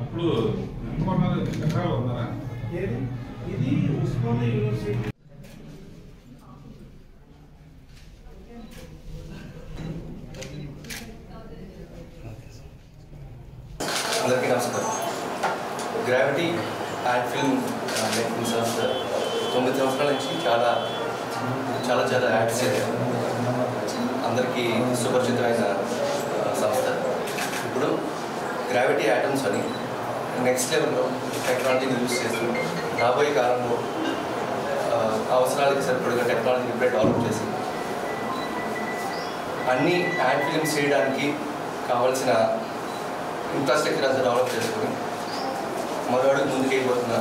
అప్పుడు ఎంతమంది ఎకరాలు ఉన్నారా ఏది? ఇది ఉస్మానియా యూనివర్సిటీ అందరికీ నమస్కారం గ్రావిటీ యాడ్ ఫిల్మ్ మేకింగ్ సంస్థ తొమ్మిది సంవత్సరాల నుంచి చాలా చాలా చాలా యాడ్స్ చేశారు. అందరికీ సుపరిచితమైన uh, సంస్థ. ఇప్పుడు గ్రావిటీ యాటమ్స్ అని నెక్స్ట్ లెవెల్లో టెక్నాలజీని యూజ్ చేస్తూ రాబోయే కాలంలో అవసరాలకు అవసరాలకి టెక్నాలజీని ఇప్పుడే డెవలప్ చేసి అన్ని యాడ్ ఫిల్మ్స్ చేయడానికి కావాల్సిన ఇన్ఫ్రాస్ట్రక్చర్ అంతా డెవలప్ చేసుకుని మరో అడుగు ముందుకెళ్ళిపోతున్న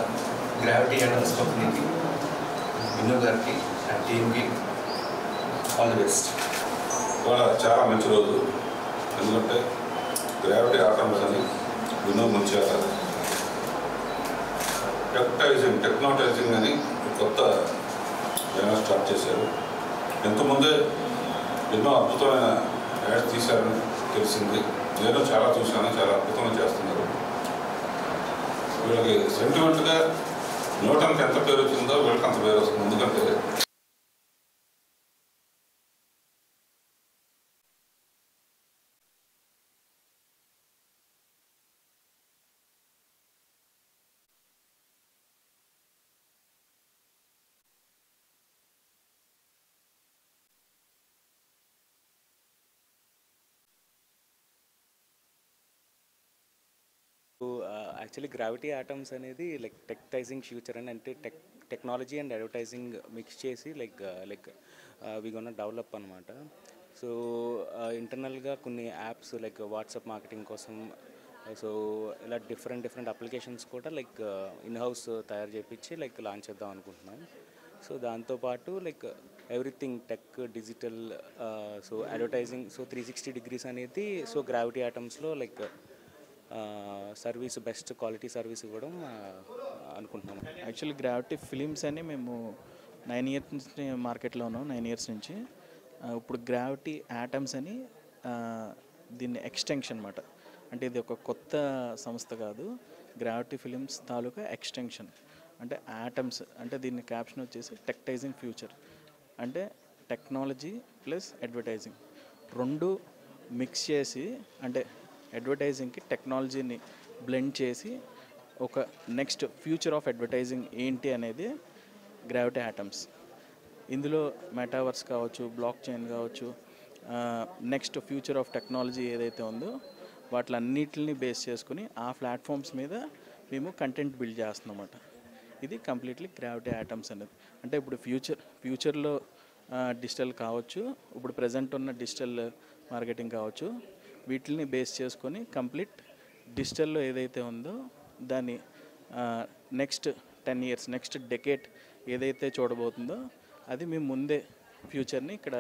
గ్రావిటీ అండ్ కంపెనీకి వినో గారికి ఆ టీమ్కి ఆల్ ది బెస్ట్ ఇవాళ చాలా మంచి రోజు. ఎందుకంటే గ్రావిటీ ఆటమ్స్ అని వినో ముంచారు టెక్టైజింగ్ టెక్నాటైజింగ్ అని కొత్త బ్యానర్ స్టార్ట్ చేశారు. ఎంతమందే ఎన్నో అద్భుతమైన యాడ్స్ తీశారని తెలిసింది. నేను చాలా చూశాను చాలా అద్భుతంగా చేస్తున్నారు. వీళ్ళకి సెంటిమెంట్గా న్యూటన్కి ఎంత పేరు వచ్చిందో వీళ్ళకి అంత పేరు వస్తుంది. ఎందుకంటే యాక్చువల్లీ గ్రావిటీ ఆటమ్స్ అనేది లైక్ టెక్టైజింగ్ ఫ్యూచర్ అని అంటే tech technology and advertising mix చేసి like like we gonna develop అనమాట సో ఇంటర్నల్గా కొన్ని యాప్స్ లైక్ వాట్సాప్ మార్కెటింగ్ కోసం సో ఇలా డిఫరెంట్ డిఫరెంట్ అప్లికేషన్స్ కూడా లైక్ ఇన్ హౌస్ తయారు చేపించి లైక్ లాంచ్ చేద్దాం అనుకుంటున్నాం. సో దాంతోపాటు like everything tech digital so advertising so three sixty degrees అనేది so gravity ఆటమ్స్లో like service best quality service ఇవ్వడం అనుకుంటున్నాము. యాక్చువల్లీ గ్రావిటీ ఫిలిమ్స్ అని మేము నైన్ ఇయర్స్ నుంచి మార్కెట్లో ఉన్నాం నైన్ ఇయర్స్ నుంచి. ఇప్పుడు గ్రావిటీ యాటమ్స్ అని దీన్ని ఎక్స్టెన్షన్ అనమాట అంటే ఇది ఒక కొత్త సంస్థ కాదు గ్రావిటీ ఫిలిమ్స్ తాలూకా ఎక్స్టెన్షన్. అంటే యాటమ్స్ అంటే దీన్ని క్యాప్షన్ వచ్చేసి టెక్టైజింగ్ ఫ్యూచర్. అంటే టెక్నాలజీ ప్లస్ అడ్వర్టైజింగ్. రెండు మిక్స్ చేసి అంటే అడ్వర్టైజింగ్కి టెక్నాలజీని బ్లెండ్ చేసి ఒక నెక్స్ట్ ఫ్యూచర్ ఆఫ్ అడ్వర్టైజింగ్ ఏంటి అనేది గ్రావిటీ ఆటమ్స్. ఇందులో మెటావర్స్ కావచ్చు బ్లాక్ చైన్ కావచ్చు నెక్స్ట్ ఫ్యూచర్ ఆఫ్ టెక్నాలజీ ఏదైతే ఉందో వాటిలన్నిటిని బేస్ చేసుకుని ఆ ప్లాట్ఫామ్స్ మీద మేము కంటెంట్ బిల్డ్ చేస్తున్నామన్నమాట. ఇది కంప్లీట్లీ గ్రావిటీ ఆటమ్స్ అనేది. అంటే ఇప్పుడు ఫ్యూచర్ ఫ్యూచర్లో డిజిటల్ కావచ్చు ఇప్పుడు ప్రజెంట్ ఉన్న డిజిటల్ మార్కెటింగ్ కావచ్చు వీటిని బేస్ చేసుకొని కంప్లీట్ డిజిటల్లో ఏదైతే ఉందో దాన్ని next ten years next decade ఏదైతే చూడబోతుందో అది మేము ముందే ఫ్యూచర్ని ఇక్కడ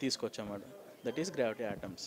తీసుకొచ్చామాట దట్ ఈస్ గ్రావిటీ ఆటమ్స్.